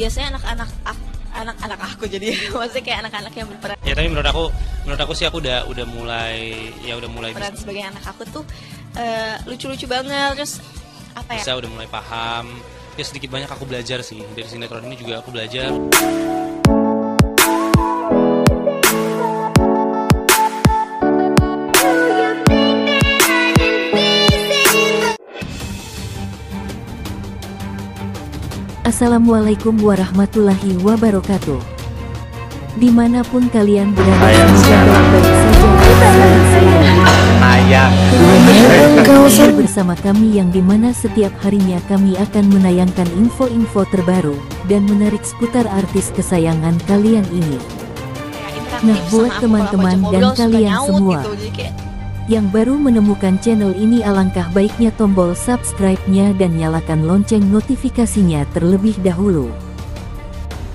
biasanya anak-anak aku anak-anak aku jadi maksudnya kayak anak-anak yang berperan. Ya tapi menurut aku menurut aku sih aku udah udah mulai ya udah mulai peran sebagai anak aku tuh eh, lucu-lucu banget terus apa ya? Bisa udah mulai paham. Ya sedikit banyak aku belajar sih. Dari sinetron ini juga aku belajar Assalamualaikum warahmatullahi wabarakatuh. Di mana pun kalian berada, semoga baik-baik saja. Bersama kami yang di mana setiap harinya kami akan menayangkan info-info terbaru dan menarik seputar artis kesayangan kalian ini. kayak interaktif Nah, buat teman-teman dan kalian semua. gitu. Yang baru menemukan channel ini alangkah baiknya tombol subscribe-nya dan nyalakan lonceng notifikasinya terlebih dahulu.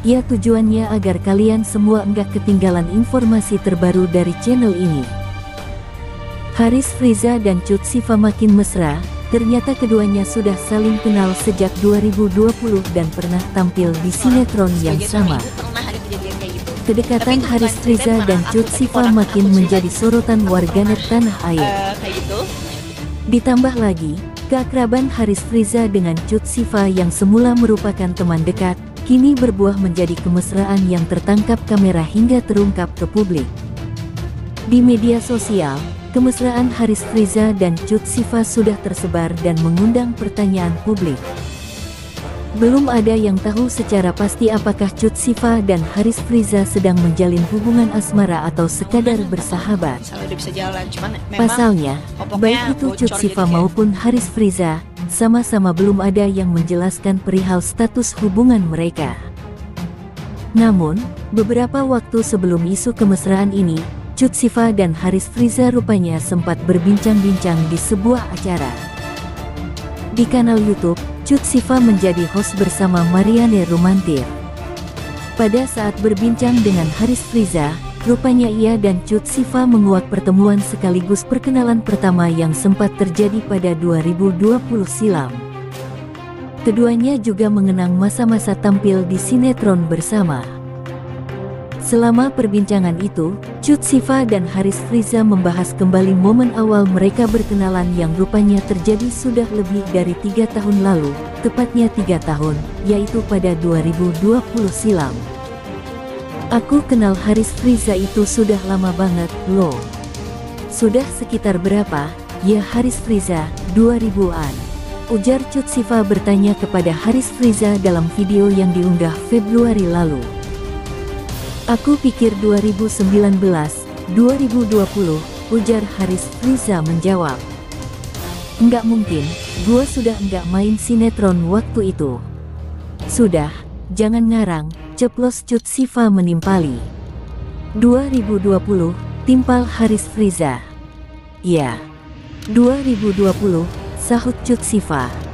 Ya tujuannya agar kalian semua enggak ketinggalan informasi terbaru dari channel ini. Haris Friza dan Cut Siva makin mesra, ternyata keduanya sudah saling kenal sejak 2020 dan pernah tampil di sinetron yang sama. Kedekatan Haris cerita dan Cut Siva makin menjadi sorotan warganet tanah air. Eh, kayak gitu Ditambah lagi, keakraban Haris Friza dengan Cut Siva yang semula merupakan teman dekat, kini berbuah menjadi kemesraan yang tertangkap kamera hingga terungkap ke publik. Di media sosial, kemesraan Haris Friza dan Cut Siva sudah tersebar dan mengundang pertanyaan publik. Belum ada yang tahu secara pasti apakah Cut Siva dan Haris Friza sedang menjalin hubungan asmara atau sekadar bersahabat. misalnya udah bisa jalan cuman memang Pasalnya, baik itu Cut gitu Siva maupun Haris Friza, sama-sama belum ada yang menjelaskan perihal status hubungan mereka. Namun, beberapa waktu sebelum isu kemesraan ini, Cut Siva dan Haris Friza rupanya sempat berbincang-bincang di sebuah acara. Di kanal YouTube, Cut Siva menjadi host bersama Marianne Romantir. Pada saat berbincang dengan Haris Friza, rupanya ia dan Cut Siva menguak pertemuan sekaligus perkenalan pertama yang sempat terjadi pada 2020 silam. Keduanya juga mengenang masa-masa tampil di sinetron bersama. Selama perbincangan itu, Cut Siva dan Haris Friza membahas kembali momen awal mereka berkenalan yang rupanya terjadi sudah lebih dari tiga tahun lalu, tepatnya tiga tahun, yaitu pada 2020 silam. Aku kenal Haris Friza itu sudah lama banget, loh. Sudah sekitar berapa? Ya Haris Friza, 2000-an. Ujar Cut Siva bertanya kepada Haris Friza dalam video yang diunggah Februari lalu. Aku pikir 2019, 2020, ujar Haris Friza menjawab. Enggak mungkin, gua sudah enggak main sinetron waktu itu. Sudah, jangan ngarang, ceplos Cut Siva menimpali. 2020, timpal Haris Friza. Ya, 2020, sahut Cut Siva.